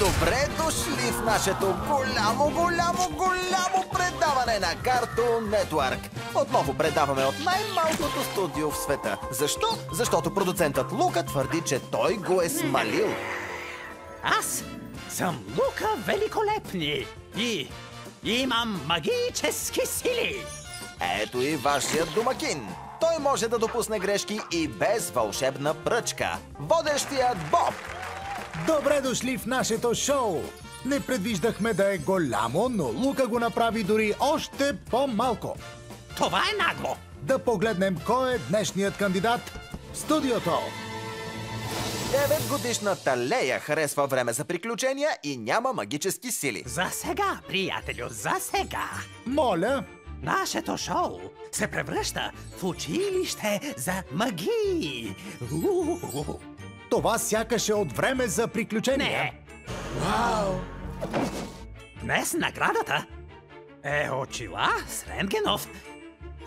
Добре дошли в нашето голямо, голямо, голямо предаване на Cartoon Network. Отново предаваме от най-малкото студио в света. Защо? Защото продуцентът Лука твърди, че той го е смалил. Аз съм Лука Великолепни и имам магически сили. Ето и вашият домакин. Той може да допусне грешки и без вълшебна пръчка. Водещият Боб. Добре дошли в нашето шоу! Не предвиждахме да е голямо, но Лука го направи дори още по-малко. Това е нагло. Да погледнем кой е днешният кандидат в студиото. 9 годишната Лея харесва време за приключения и няма магически сили. За сега, приятелю, за сега. Моля, Нашето шоу се превръща в училище за магии. У-у-у. Това сякаше от време за приключения. Не. Вау! Днес наградата е очила с рентгенов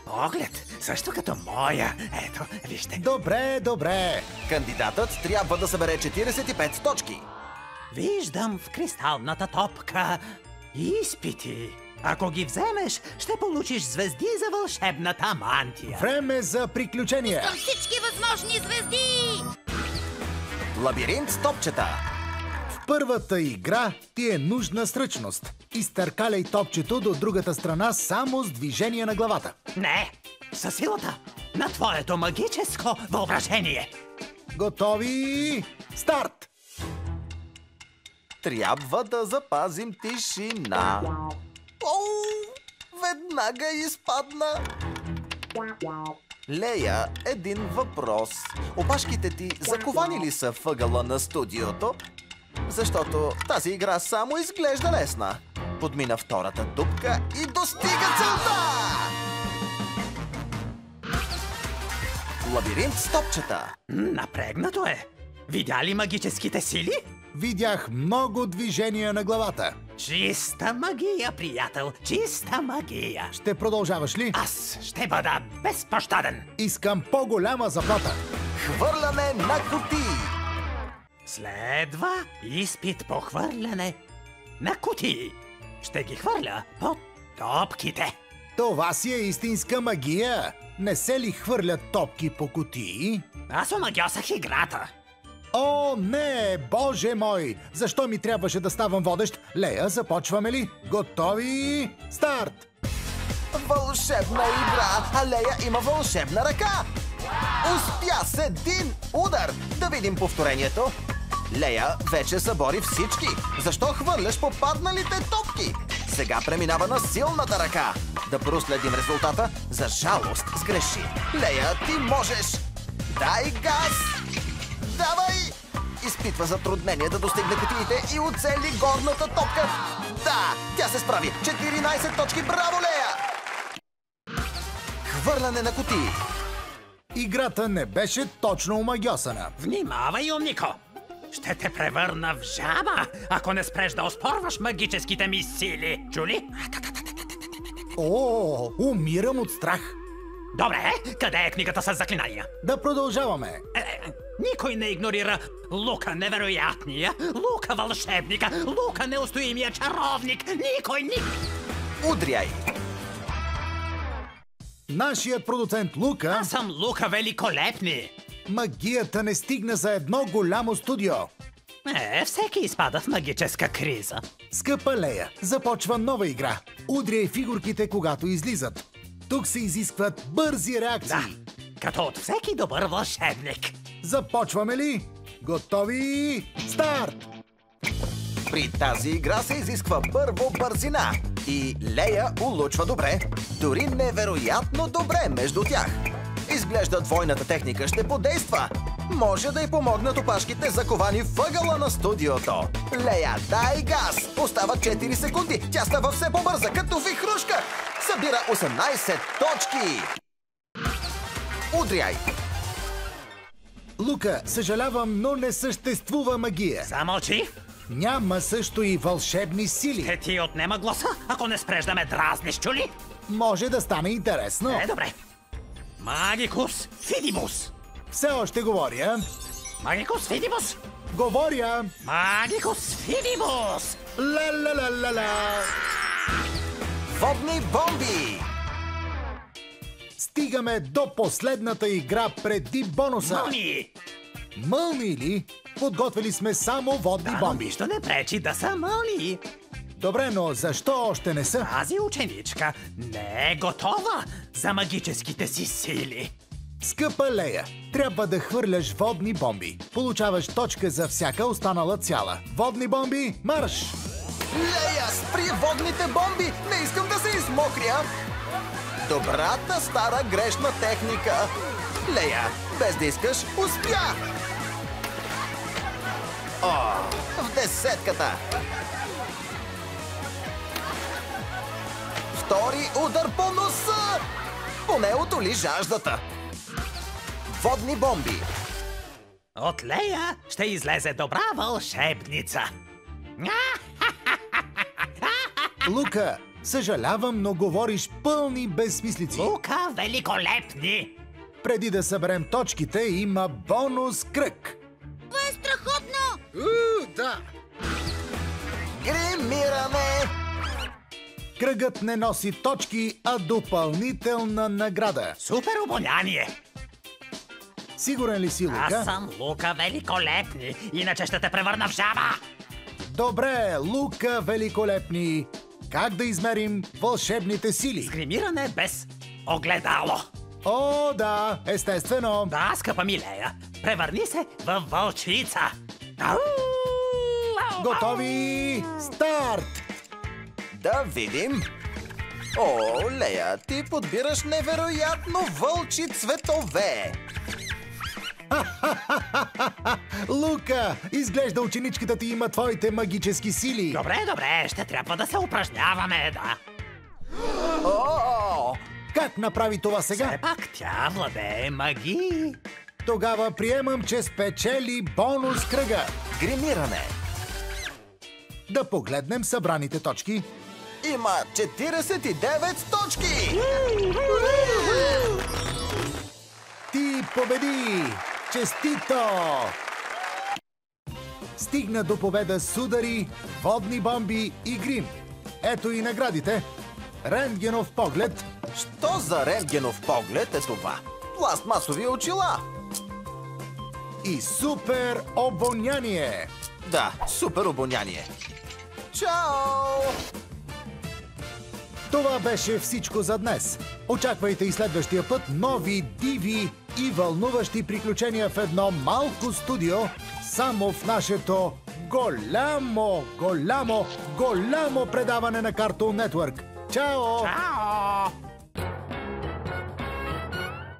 поглед, също като моя. Ето, вижте. Добре, добре. Кандидатът трябва да събере 45 точки. Виждам в кристалната топка изпити. Ако ги вземеш, ще получиш звезди за вълшебната мантия. Време за приключения. Към всички възможни звезди! Лабиринт с топчета. В първата игра ти е нужна сръчност. Изтъркаляй топчето до другата страна само с движение на главата. Не, със силата на твоето магическо въображение. Готови? Старт! Трябва да запазим тишина. Оу, веднага изпадна. Лея, един въпрос. Опашките ти заковани ли са въгъла на студиото? Защото тази игра само изглежда лесна. Подмина втората дупка и достига целта! Лабиринт с топчета. Напрегнато е. Видя ли магическите сили? Видях много движения на главата. Чиста магия, приятел, чиста магия. Ще продължаваш ли? Аз ще бъда безпощаден. Искам по-голяма заплата. Хвърляне на кутии. Следва изпит по хвърляне на кутии. Ще ги хвърля по топките. Това си е истинска магия. Не се ли хвърлят топки по кутии? Аз омагьосах играта. О, не, боже мой! Защо ми трябваше да ставам водещ? Лея, започваме ли? Готови? Старт! Вълшебна игра! Алея има вълшебна ръка! Успя с един удар! Да видим повторението. Лея вече събори всички. Защо хвърляш попадналите топки? Сега преминава на силната ръка. Да проследим резултата. За жалост сгреши. Лея, ти можеш! Дай газ! Давай! Изпитва затруднение да достигне кутиите и оцели горната топка. Да, тя се справи. 14 точки. Браво, Лея! Хвърляне на кутии. Играта не беше точно омагьосана. Внимавай, умнико! Ще те превърна в жаба, ако не спреш да оспорваш магическите ми сили. Чули? О, умирам от страх. Добре, къде е книгата с заклинания? Да продължаваме. Е, е, никой не игнорира Лука невероятния, Лука вълшебника, Лука неустоимия чаровник. Никой, никой. Удряй! Нашият продуцент Лука, Аз съм Лука Великолепни. магията не стигна за едно голямо студио. Е, всеки изпада в магическа криза. Скъпа Лея, започва нова игра. Удряй фигурките, когато излизат. Тук се изискват бързи реакции. Да, като от всеки добър вълшебник. Започваме ли? Готови? Старт! При тази игра се изисква първо бързина. И Лея улучва добре. Дори невероятно добре между тях. Изглежда двойната техника ще подейства. Може да й помогнат опашките заковани въгъла на студиото. Лея, дай газ! Остава 4 секунди. Тя става все по-бърза, като вихрушка. Събира 18 точки. Удряй! Лука, съжалявам, но не съществува магия. Замълчи. Няма също и вълшебни сили. Ще ти отнема гласа, ако не спреш да ме дразниш, чули? Може да стане интересно. Е, добре. Магикус Фидимус. Все още говоря. Магикус фидибус! Говоря! Магикус фидибус! Ла-ла-ла-ла-ла! Водни бомби! Стигаме до последната игра преди бонуса. Мълни! Мълни ли? Подготвили сме само водни Да, бомби. нищо не пречи да са мълни. Добре, но защо още не са? Тази ученичка не е готова за магическите си сили. Скъпа Лея, трябва да хвърляш водни бомби. Получаваш точка за всяка останала цяла. Водни бомби, марш! Лея, спри водните бомби! Не искам да се измокря! Добрата стара грешна техника! Лея, без да искаш, успя! О, в десетката! Втори удар по носа! Поне отоли жаждата! Водни бомби! От Лея ще излезе добра вълшебница. Лука, съжалявам, но говориш пълни безсмислици. Лука великолепни! Преди да съберем точките, има бонус кръг. Това е страхотно! Гримиране! Кръгът не носи точки, а допълнителна награда. Супер обоняние! Сигурен ли си, Лука? Аз съм Лука великолепни, иначе ще те превърна в жаба! Добре, Лука великолепни. Как да измерим вълшебните сили? Гримиране без огледало. О, да, естествено. Да, скъпа ми Лея, превърни се в вълчица. Ау! Ау! Готови? Старт! Да видим. О, Лея, ти подбираш невероятно вълчи цветове. Лука, изглежда ученичката ти има твоите магически сили. Добре, добре, ще трябва да се упражняваме, да. О, Как направи това Все сега? пак тя владее магии. Тогава приемам, че спечели бонус кръга. гримиране. Да погледнем събраните точки. Има 49 точки. Ти победи! Честито! Стигна до победа с удари, водни бомби и грим. Ето и наградите. Рентгенов поглед, Що за рентгенов поглед е това? Пластмасови очила. и супер обоняние. Да, супер обоняние. Чао! Това беше всичко за днес. Очаквайте и следващия път нови, диви и вълнуващи приключения в едно малко студио, само в нашето голямо, голямо, голямо предаване на Cartoon Network. Чао! Чао!